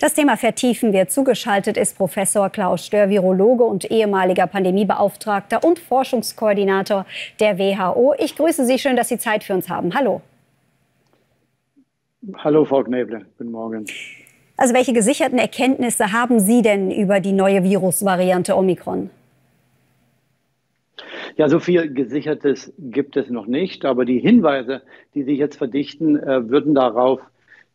Das Thema vertiefen wir. Zugeschaltet ist Professor Klaus Stör, Virologe und ehemaliger Pandemiebeauftragter und Forschungskoordinator der WHO. Ich grüße Sie, schön, dass Sie Zeit für uns haben. Hallo. Hallo, Frau Knäble. Guten Morgen. Also, welche gesicherten Erkenntnisse haben Sie denn über die neue Virusvariante Omikron? Ja, so viel Gesichertes gibt es noch nicht, aber die Hinweise, die sich jetzt verdichten, äh, würden darauf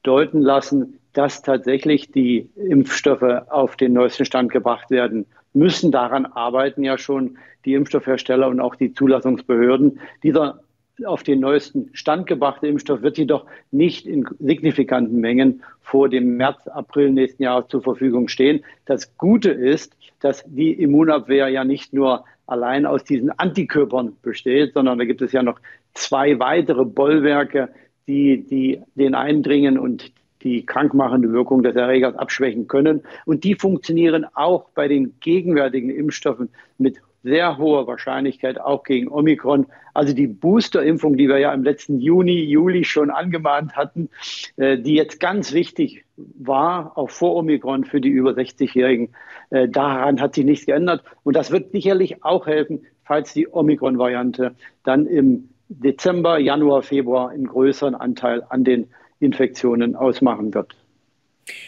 deuten lassen, dass tatsächlich die Impfstoffe auf den neuesten Stand gebracht werden müssen. Daran arbeiten ja schon die Impfstoffhersteller und auch die Zulassungsbehörden. Dieser auf den neuesten Stand gebrachte Impfstoff wird jedoch nicht in signifikanten Mengen vor dem März, April nächsten Jahres zur Verfügung stehen. Das Gute ist, dass die Immunabwehr ja nicht nur allein aus diesen Antikörpern besteht, sondern da gibt es ja noch zwei weitere Bollwerke, die, die den Eindringen und die krankmachende Wirkung des Erregers abschwächen können. Und die funktionieren auch bei den gegenwärtigen Impfstoffen mit sehr hoher Wahrscheinlichkeit auch gegen Omikron. Also die Boosterimpfung, die wir ja im letzten Juni, Juli schon angemahnt hatten, äh, die jetzt ganz wichtig war, auch vor Omikron für die über 60-Jährigen, äh, daran hat sich nichts geändert. Und das wird sicherlich auch helfen, falls die Omikron-Variante dann im Dezember, Januar, Februar einen größeren Anteil an den Infektionen ausmachen wird.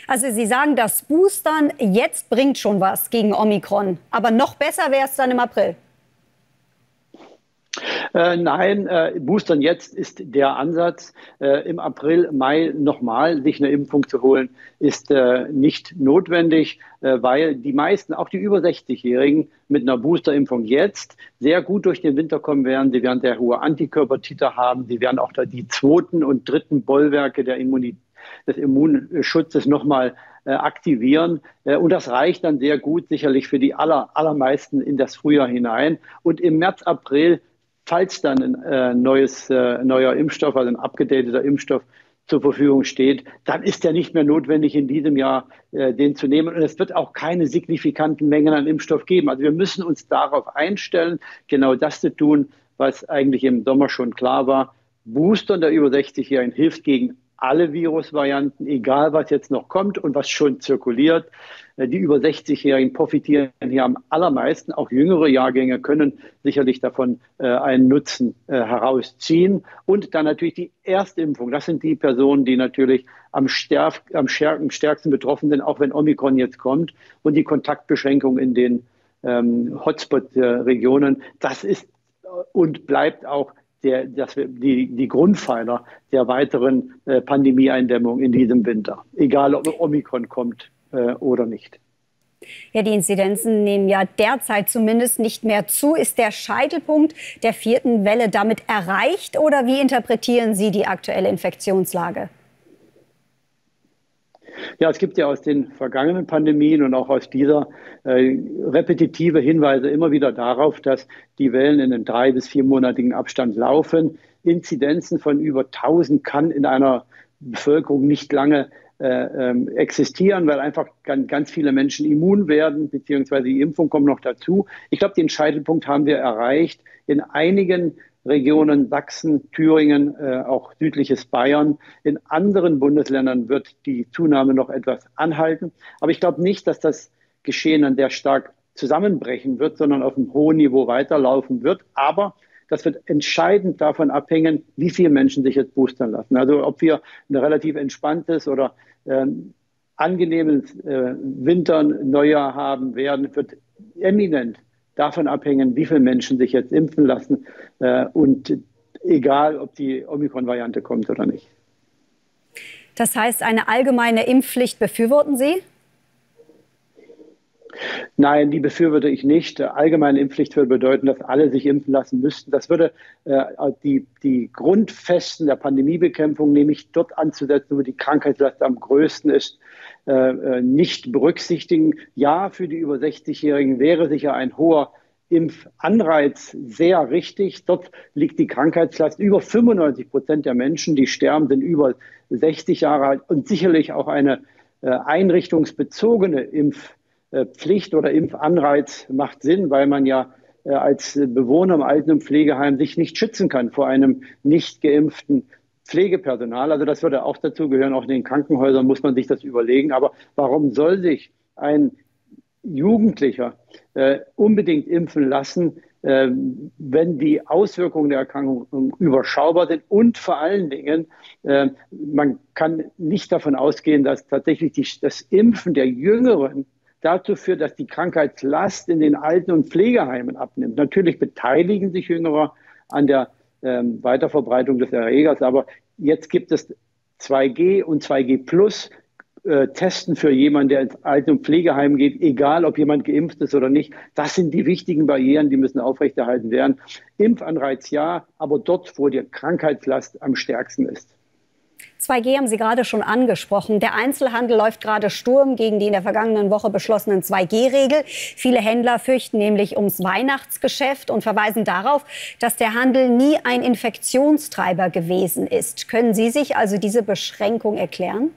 Also Sie sagen, das Boostern jetzt bringt schon was gegen Omikron, aber noch besser wäre es dann im April. Äh, nein, äh, Boostern jetzt ist der Ansatz. Äh, Im April, Mai nochmal sich eine Impfung zu holen, ist äh, nicht notwendig, äh, weil die meisten, auch die über 60-Jährigen, mit einer Boosterimpfung jetzt sehr gut durch den Winter kommen werden. Sie werden sehr hohe Antikörpertiter haben. Sie werden auch da die zweiten und dritten Bollwerke der Immunität des Immunschutzes nochmal äh, aktivieren. Äh, und das reicht dann sehr gut sicherlich für die aller, allermeisten in das Frühjahr hinein. Und im März, April, falls dann ein äh, neues, äh, neuer Impfstoff, also ein abgedateter Impfstoff zur Verfügung steht, dann ist er nicht mehr notwendig, in diesem Jahr äh, den zu nehmen. Und es wird auch keine signifikanten Mengen an Impfstoff geben. Also wir müssen uns darauf einstellen, genau das zu tun, was eigentlich im Sommer schon klar war. Boostern der über 60-Jährigen hilft gegen alle Virusvarianten, egal was jetzt noch kommt und was schon zirkuliert. Äh, die über 60-Jährigen profitieren hier am allermeisten. Auch jüngere Jahrgänge können sicherlich davon äh, einen Nutzen äh, herausziehen. Und dann natürlich die Erstimpfung. Das sind die Personen, die natürlich am, stärk, am stärksten betroffen sind, auch wenn Omikron jetzt kommt. Und die Kontaktbeschränkung in den ähm, Hotspot-Regionen, das ist und bleibt auch der, dass wir die, die Grundpfeiler der weiteren äh, Pandemieeindämmung in diesem Winter, egal ob Omikron kommt äh, oder nicht. Ja, die Inzidenzen nehmen ja derzeit zumindest nicht mehr zu. Ist der Scheitelpunkt der vierten Welle damit erreicht oder wie interpretieren Sie die aktuelle Infektionslage? Ja, es gibt ja aus den vergangenen Pandemien und auch aus dieser äh, repetitive Hinweise immer wieder darauf, dass die Wellen in einem drei- bis viermonatigen Abstand laufen. Inzidenzen von über 1000 kann in einer Bevölkerung nicht lange äh, ähm, existieren, weil einfach ganz, ganz viele Menschen immun werden, beziehungsweise die Impfung kommt noch dazu. Ich glaube, den Scheitelpunkt haben wir erreicht. In einigen Regionen Sachsen, Thüringen, äh, auch südliches Bayern. In anderen Bundesländern wird die Zunahme noch etwas anhalten. Aber ich glaube nicht, dass das Geschehen dann sehr stark zusammenbrechen wird, sondern auf einem hohen Niveau weiterlaufen wird. Aber das wird entscheidend davon abhängen, wie viele Menschen sich jetzt boostern lassen. Also ob wir ein relativ entspanntes oder ähm, angenehmes äh, Winter, Neujahr haben werden, wird eminent davon abhängen, wie viele Menschen sich jetzt impfen lassen äh, und egal, ob die Omikron-Variante kommt oder nicht. Das heißt, eine allgemeine Impfpflicht befürworten Sie? Nein, die befürworte ich nicht. Allgemeine Impfpflicht würde bedeuten, dass alle sich impfen lassen müssten. Das würde äh, die, die Grundfesten der Pandemiebekämpfung, nämlich dort anzusetzen, wo die Krankheitslast am größten ist, äh, äh nicht berücksichtigen. Ja, für die über 60-Jährigen wäre sicher ein hoher Impfanreiz sehr richtig. Dort liegt die Krankheitslast. Über 95 Prozent der Menschen, die sterben, sind über 60 Jahre alt und sicherlich auch eine äh, einrichtungsbezogene Impfpflicht äh, Pflicht oder Impfanreiz macht Sinn, weil man ja äh, als Bewohner im Alten- und Pflegeheim sich nicht schützen kann vor einem nicht geimpften Pflegepersonal. Also das würde auch dazu gehören. Auch in den Krankenhäusern muss man sich das überlegen. Aber warum soll sich ein Jugendlicher äh, unbedingt impfen lassen, äh, wenn die Auswirkungen der Erkrankung überschaubar sind und vor allen Dingen, äh, man kann nicht davon ausgehen, dass tatsächlich die, das Impfen der Jüngeren dazu führt, dass die Krankheitslast in den Alten- und Pflegeheimen abnimmt. Natürlich beteiligen sich Jüngere an der ähm, Weiterverbreitung des Erregers, aber jetzt gibt es 2G und 2G Plus äh, testen für jemanden, der ins Alten- und Pflegeheim geht, egal ob jemand geimpft ist oder nicht. Das sind die wichtigen Barrieren, die müssen aufrechterhalten werden. Impfanreiz ja, aber dort, wo die Krankheitslast am stärksten ist. 2G haben Sie gerade schon angesprochen. Der Einzelhandel läuft gerade Sturm gegen die in der vergangenen Woche beschlossenen 2G-Regel. Viele Händler fürchten nämlich ums Weihnachtsgeschäft und verweisen darauf, dass der Handel nie ein Infektionstreiber gewesen ist. Können Sie sich also diese Beschränkung erklären?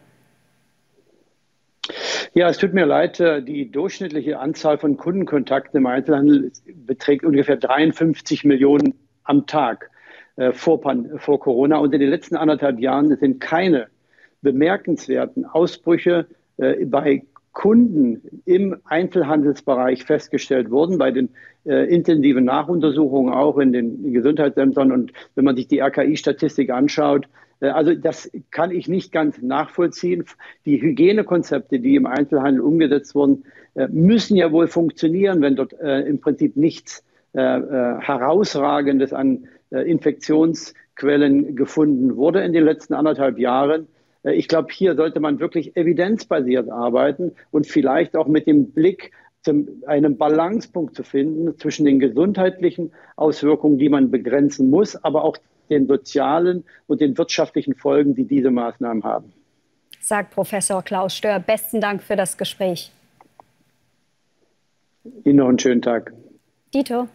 Ja, es tut mir leid, äh, die durchschnittliche Anzahl von Kundenkontakten im Einzelhandel beträgt ungefähr 53 Millionen am Tag äh, vor, vor Corona. Und in den letzten anderthalb Jahren sind keine bemerkenswerten Ausbrüche äh, bei Kunden im Einzelhandelsbereich festgestellt worden, bei den äh, intensiven Nachuntersuchungen auch in den Gesundheitsämtern. Und wenn man sich die RKI-Statistik anschaut, äh, also das kann ich nicht ganz nachvollziehen. Die Hygienekonzepte, die im Einzelhandel umgesetzt wurden, äh, müssen ja wohl funktionieren, wenn dort äh, im Prinzip nichts herausragendes an Infektionsquellen gefunden wurde in den letzten anderthalb Jahren. Ich glaube, hier sollte man wirklich evidenzbasiert arbeiten und vielleicht auch mit dem Blick zum, einen Balancepunkt zu finden zwischen den gesundheitlichen Auswirkungen, die man begrenzen muss, aber auch den sozialen und den wirtschaftlichen Folgen, die diese Maßnahmen haben. Sagt Professor Klaus Stör. Besten Dank für das Gespräch. Ihnen noch einen schönen Tag. Dito.